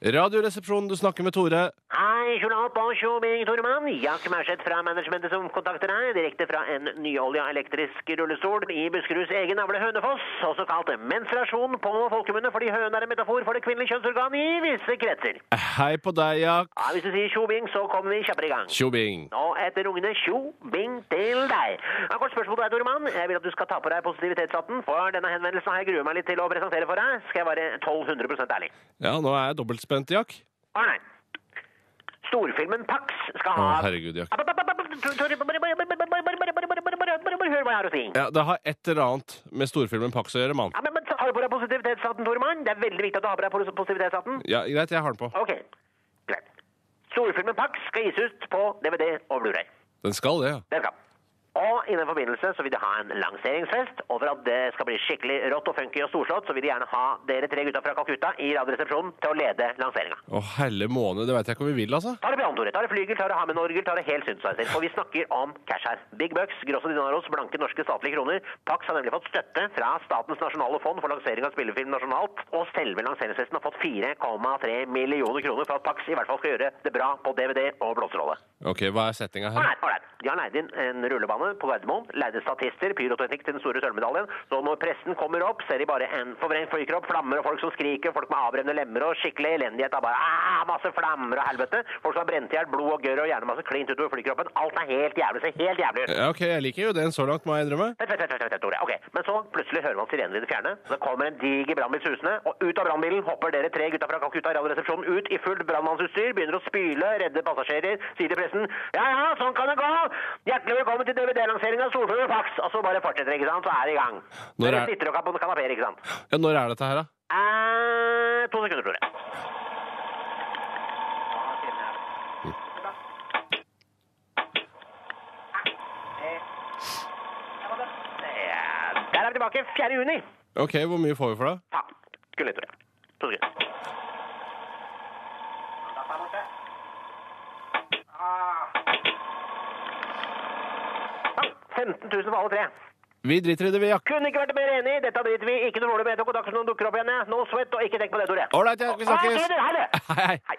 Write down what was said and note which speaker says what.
Speaker 1: Radioresepsjonen, du snakker med Tore.
Speaker 2: Hei, journal på Tjobing, Toremann. Jack Merseth fra managementet som kontakter deg, direkte fra en nyolja elektrisk rullestol i Buskeruds egen avle Hønefoss, også kalt menstruasjon på folkemunne, fordi høne er en metafor for det kvinnelige kjønnsorgan i visse kretser.
Speaker 1: Hei på deg, Jack.
Speaker 2: Ja, hvis du sier Tjobing, så kommer vi kjappere i gang.
Speaker 1: Tjobing.
Speaker 2: Nå etter rungende Tjobing til deg. Har kort spørsmål til deg, Toremann. Jeg vil at du skal ta på deg positivitetshatten, for denne henvendelsen har jeg gruet meg litt til å presentere for deg. Skal jeg være 1200% ærlig.
Speaker 1: Ja, nå er jeg spent, Jack?
Speaker 2: Å nei. Storfilmen Pax skal
Speaker 1: Å, herregud, Jack.
Speaker 2: Hør hva jeg har å si.
Speaker 1: Ja, Det har et eller annet med storfilmen Pax å gjøre, mann.
Speaker 2: Ja, men, men Har du på deg positivitetshatten, Toremann? Det er veldig viktig at du har på deg positivitetshatten.
Speaker 1: Ja, Greit, jeg har den på.
Speaker 2: Ok, greit. Storfilmen Pax skal gis ut på DVD og Blu-ray.
Speaker 1: Den skal det, ja.
Speaker 2: Den skal. Og i den forbindelse så vil de ha en lanseringsfest, og for at det skal bli skikkelig rått og funky og storslått, så vil de gjerne ha dere tre gutta fra Calcutta i Radioresepsjonen til å lede lanseringa.
Speaker 1: Å, helle måned, det veit jeg ikke om vi vil, altså.
Speaker 2: Ta det pianotoret, Ta det flygel, ta det Hammond-orgel, ta det helt synthesizer. For vi snakker om cash her. Big bucks, grosso dinaros, blanke norske statlige kroner. Pax har nemlig fått støtte fra Statens nasjonale fond for lansering av spillefilm nasjonalt, og selve lanseringsfesten har fått 4,3 millioner kroner for at Pax i hvert fall skal gjøre det bra på DVD og blåserolle.
Speaker 1: Ok, hva er settinga her?
Speaker 2: Ålreit, ålreit. De har leid inn en rullebane på Gardermoen, lærde statister, pyroteknikk til den store sølvmedaljen. Så når pressen kommer opp, ser de bare en forvrengt flykropp, flammer og folk som skriker, folk med avbrennende lemmer og skikkelig elendighet. Da bare ah, masse flammer og helvete. Folk som har brent i hjel, blod og gørr og hjernemasse klint utover flykroppen. Alt er helt jævlig. Ser helt jævlig ut.
Speaker 1: Ja, ok, jeg liker jo den så langt, må jeg innrømme.
Speaker 2: Vent, vent, vent, vent, Tore. Ok, Men så plutselig hører man sirener i det fjerne. Så kommer en diger brannbil susende, og ut av brannbilen hopper dere tre gutta fra Kakuta Radioresepsjonen ut i fullt brannmannsutstyr, begynner å spyle, redde passasjerer, sier til pressen ja ja, sånn kan det gå! Hjertelig velkommen til DVD-lansering av Solfjord Fax! Og så bare fortsetter, ikke sant? Så er det i gang.
Speaker 1: Når
Speaker 2: Dere
Speaker 1: er-
Speaker 2: sitter og på kanapeer, ikke sant?
Speaker 1: Ja, Når er dette her, da?
Speaker 2: Eh, to sekunder, tror Ja, Der er vi tilbake 4. juni.
Speaker 1: Ok, Hvor mye får vi for det?
Speaker 2: Ja, skulle jeg. To sekunder. Ja, 15 000 for alle tre.
Speaker 1: Vi driter i det, vi, Ja.
Speaker 2: Kunne ikke vært mer enig. Dette driter vi ikke noe dårlig med. Noen dukker opp igjen. No sweat, og ikke tenk på det, Tore.
Speaker 1: Ålreit, ja. Vi snakkes. Hei, hei.
Speaker 2: Hei.